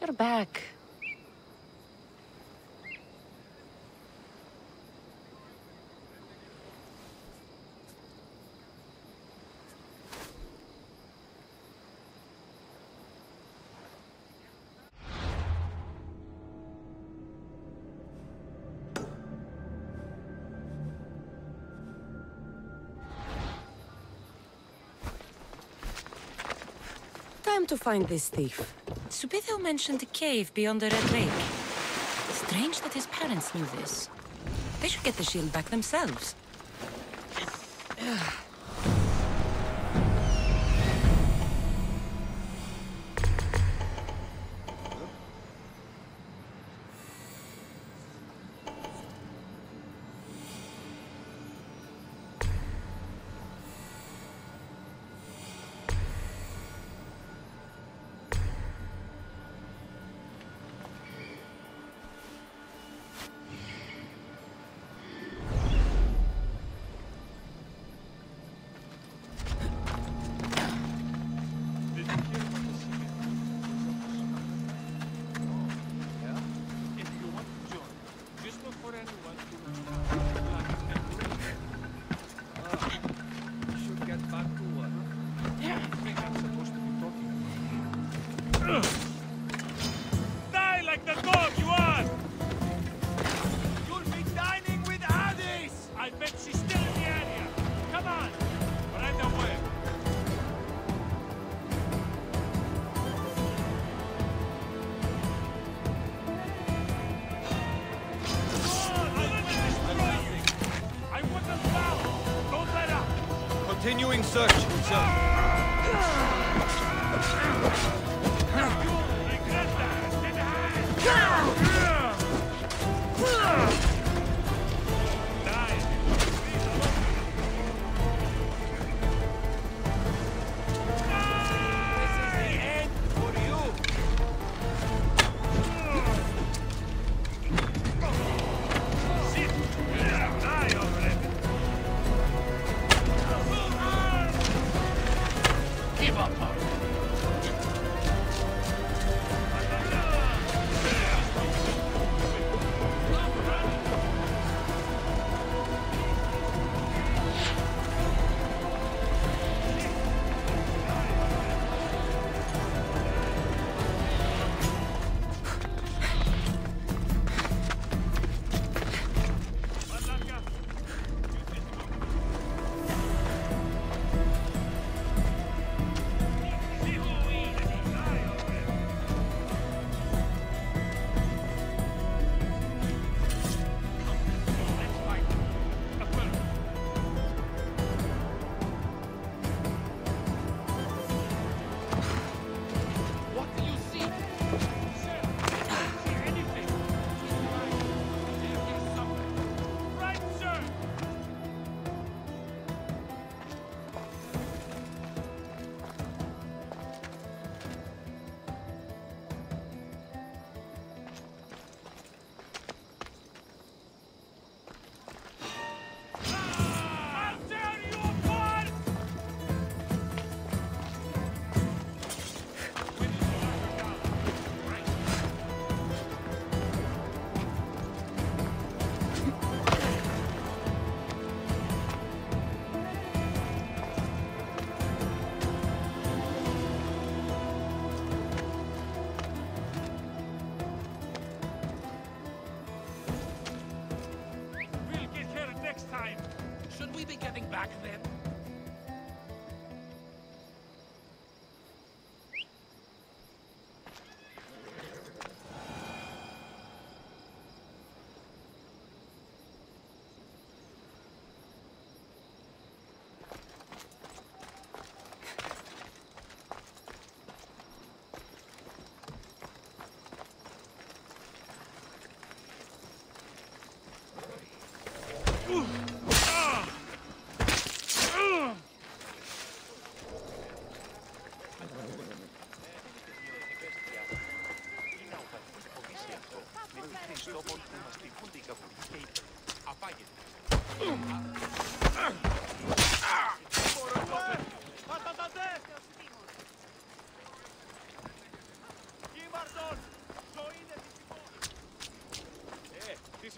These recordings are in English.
You're back. Time to find this thief. Subivel mentioned a cave beyond the Red Lake. Strange that his parents knew this. They should get the shield back themselves. красавчик, все.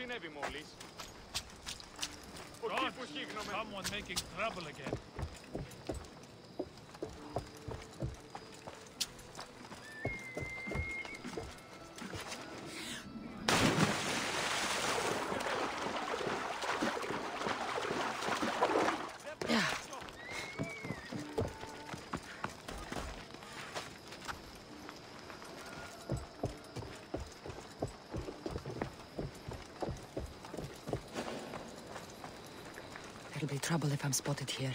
συνέβη μόλις; Someone making trouble again. Trouble if I'm spotted here.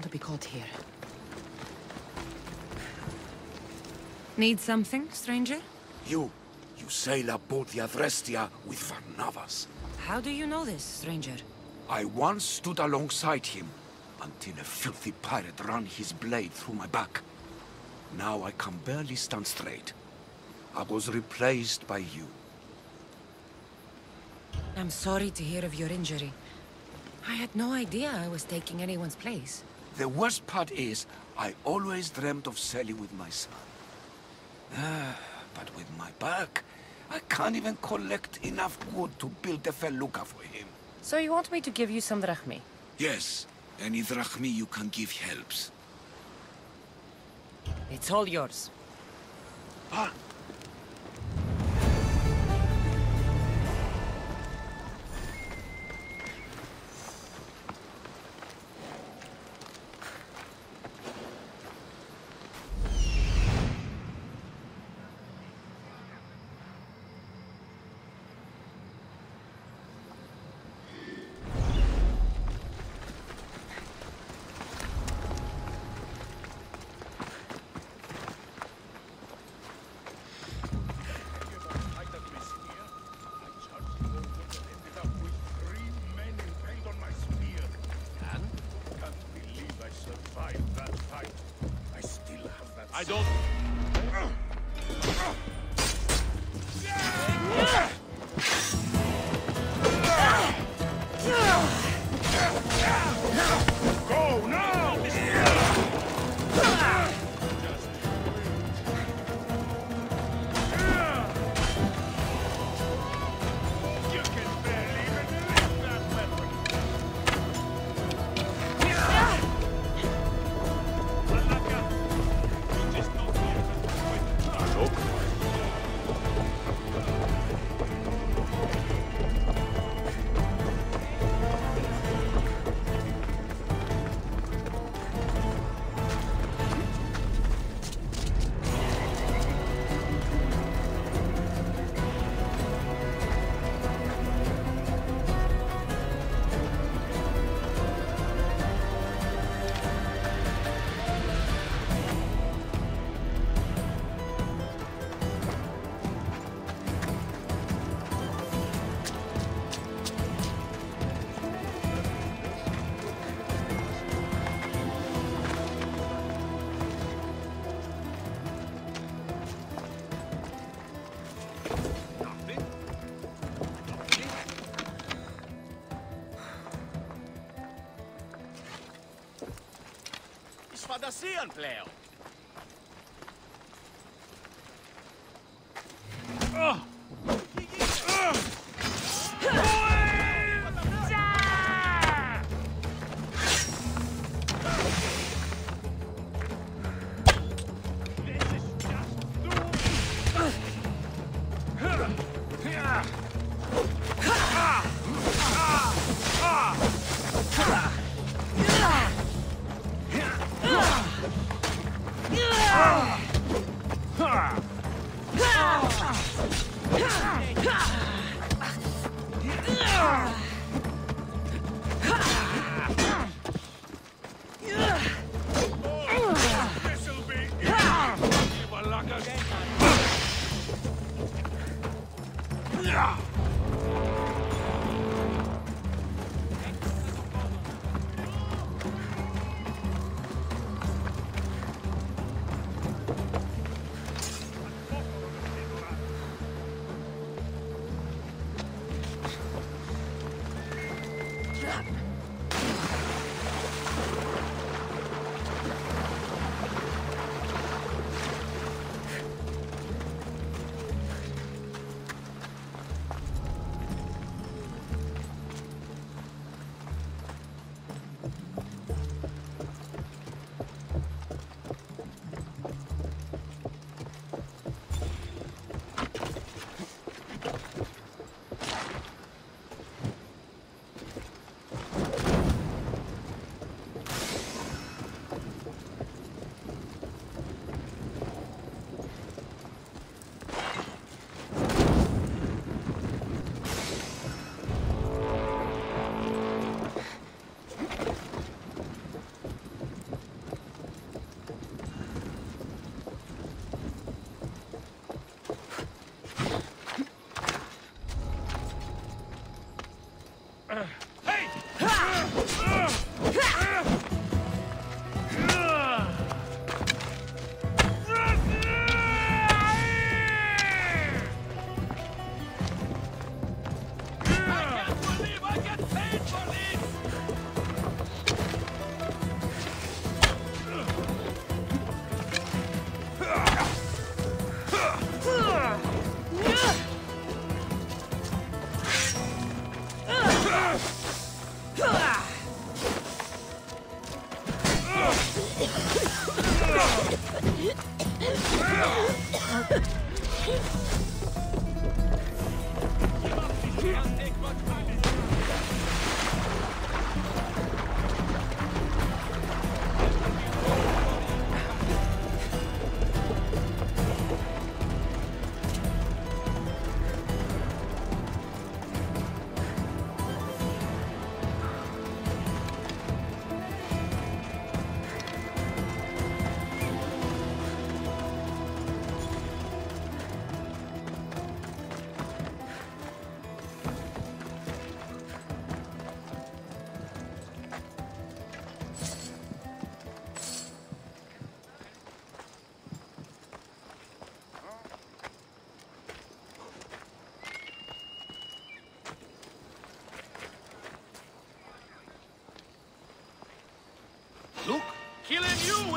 Want to be caught here. Need something, stranger? You, you sail aboard the Adrestia with Barnabas. How do you know this, stranger? I once stood alongside him until a filthy pirate ran his blade through my back. Now I can barely stand straight. I was replaced by you. I'm sorry to hear of your injury. I had no idea I was taking anyone's place. The worst part is, I always dreamt of sailing with my son. Ah, but with my back, I can't even collect enough wood to build a felucca for him. So you want me to give you some drachmi? Yes, any drachmi you can give helps. It's all yours. Ah, I don't... Is fantasieren, Killing you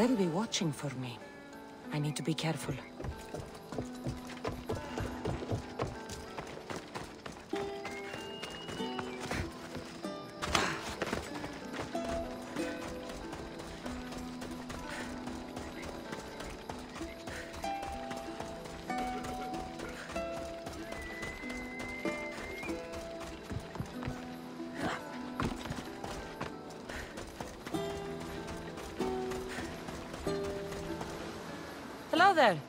They'll be watching for me. I need to be careful. Hello there.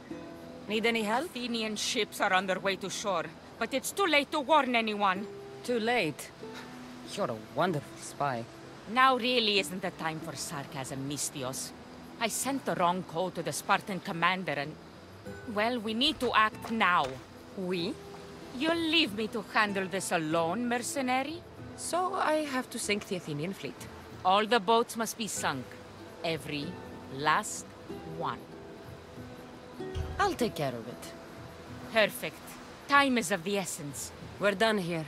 Need any help? Athenian ships are on their way to shore, but it's too late to warn anyone. Too late. You're a wonderful spy. Now really isn't the time for sarcasm, Misthios. I sent the wrong code to the Spartan commander and... Well, we need to act now. We? You'll leave me to handle this alone, mercenary? So I have to sink the Athenian fleet. All the boats must be sunk. Every last one. I'll take care of it. Perfect. Time is of the essence. We're done here.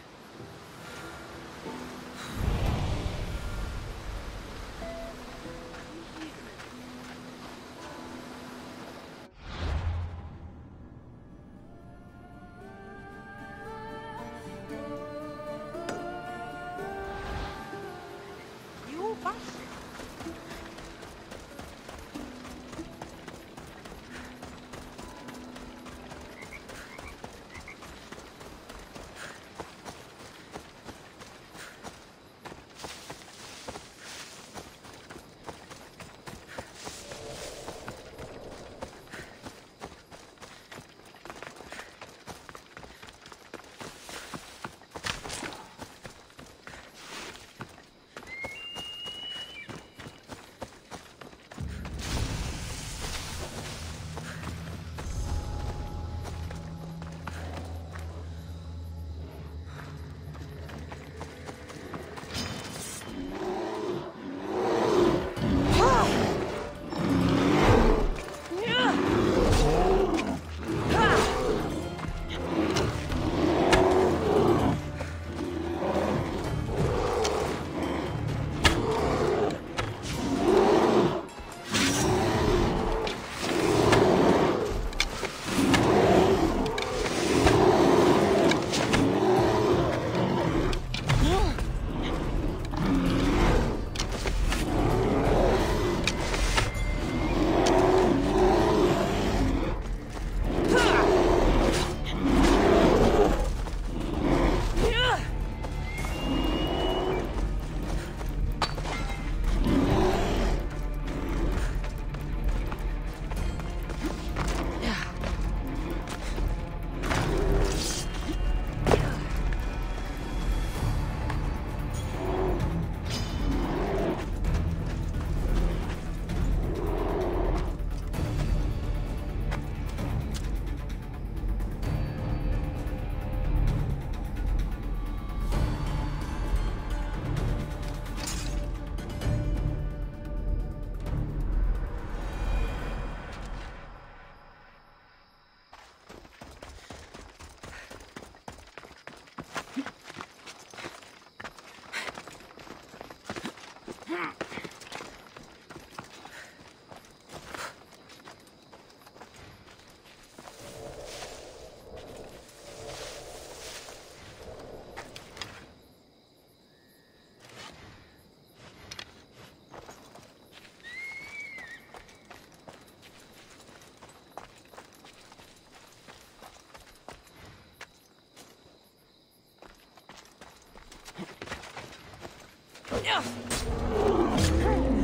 Ugh.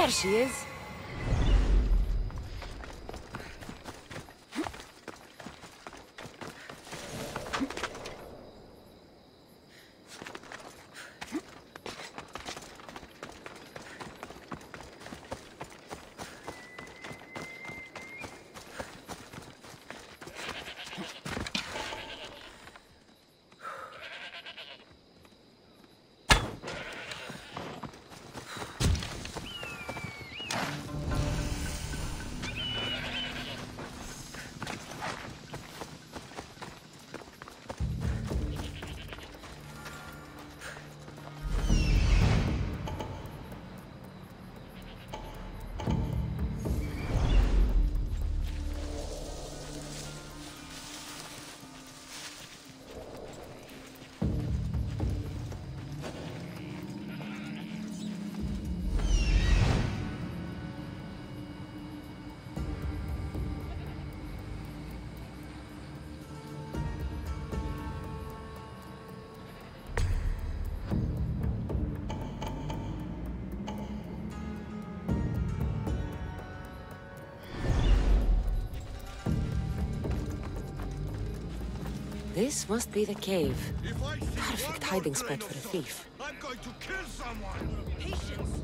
There she is. This must be the cave. Perfect hiding spot for a thief. I'm going to kill someone! Patience!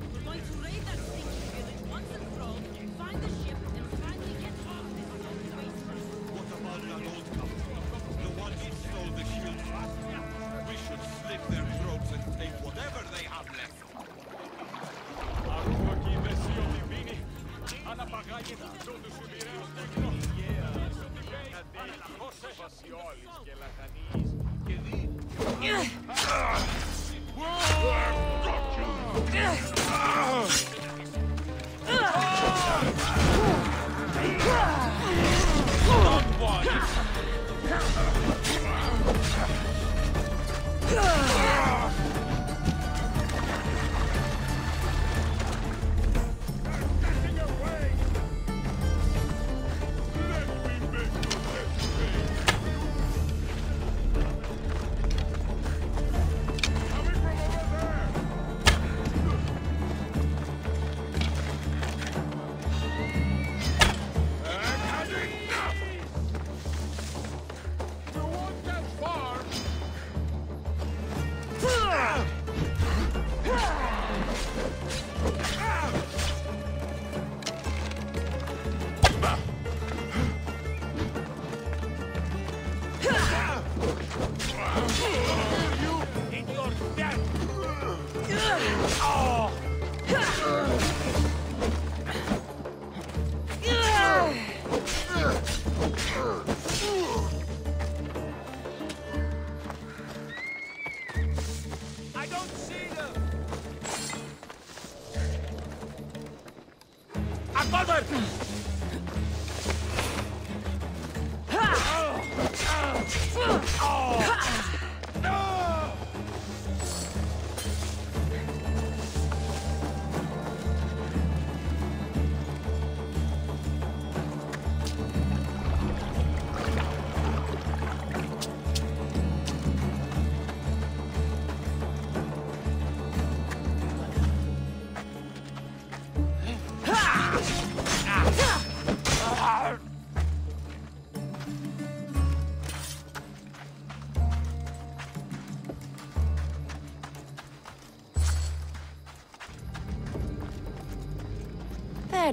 I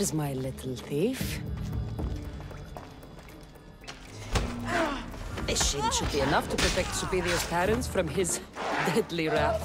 There's my little thief. This shield should be enough to protect Superior's parents from his deadly wrath.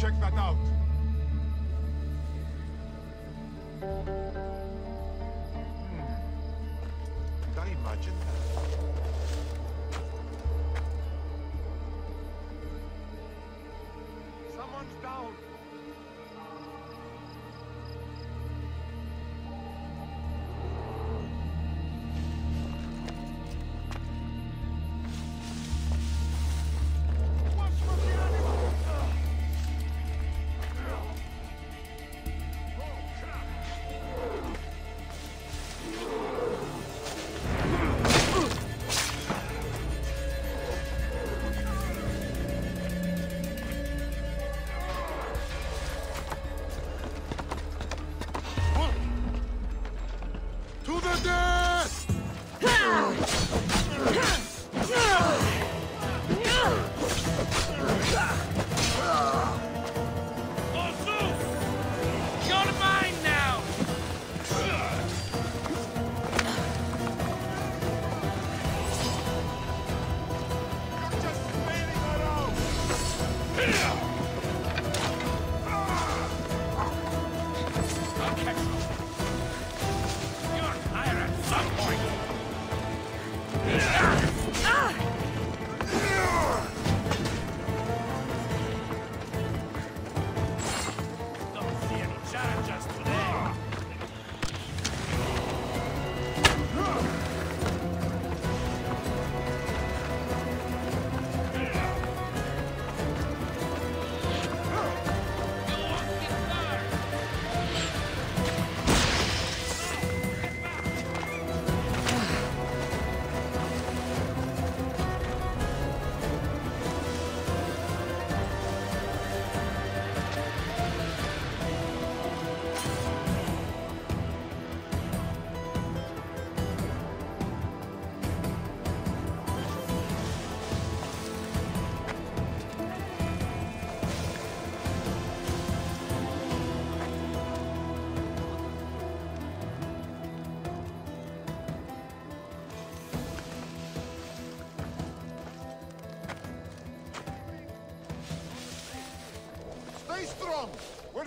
Check that out. Hmm. Did I imagine that? Someone's down. I'll catch you.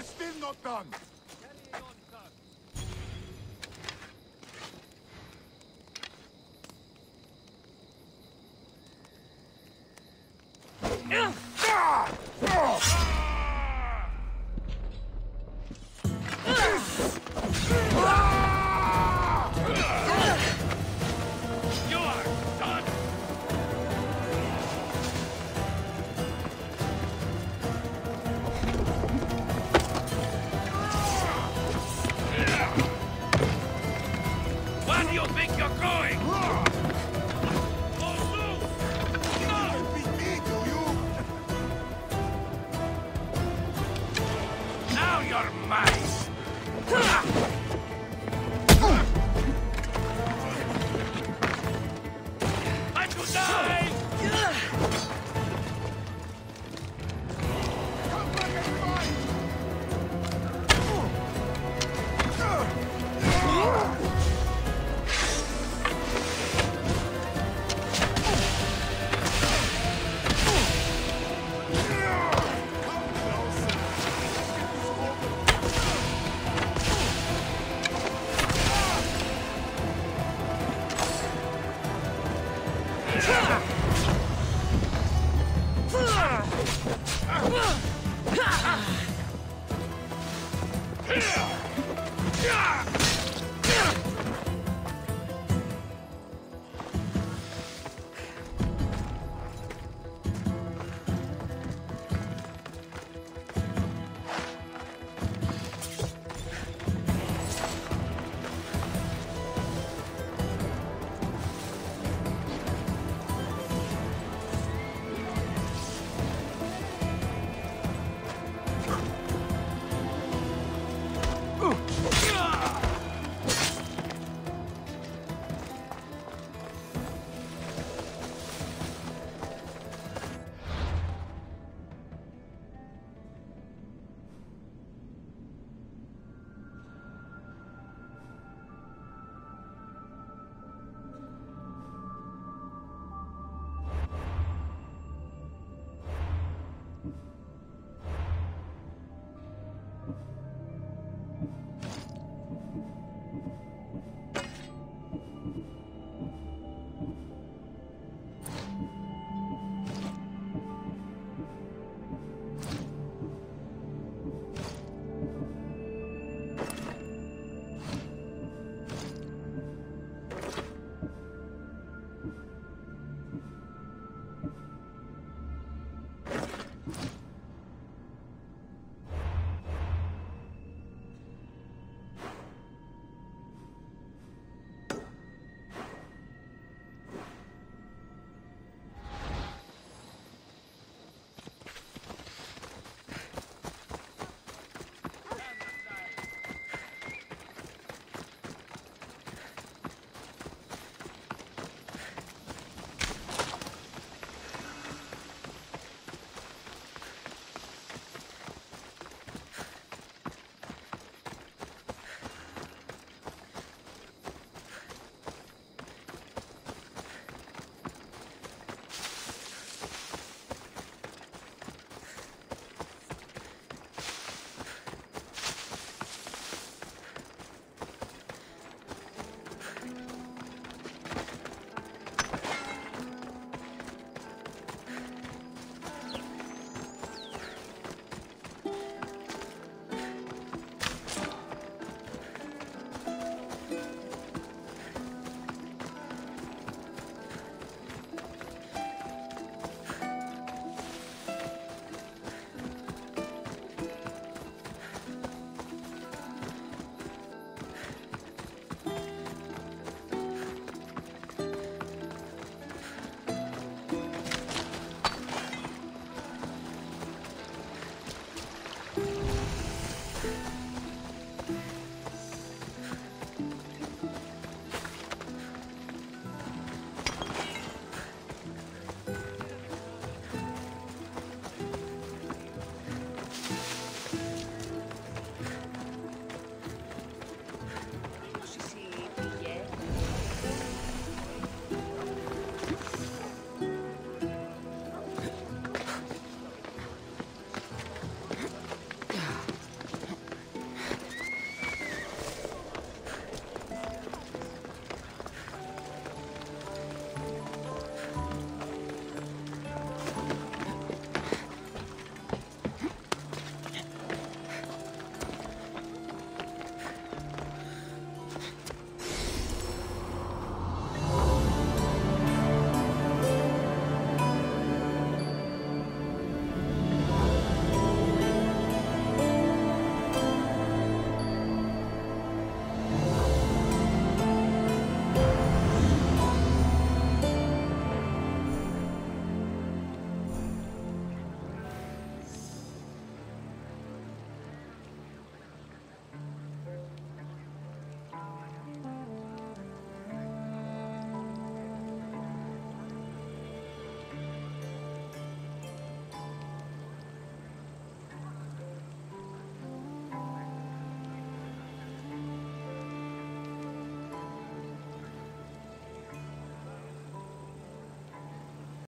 We're still not done!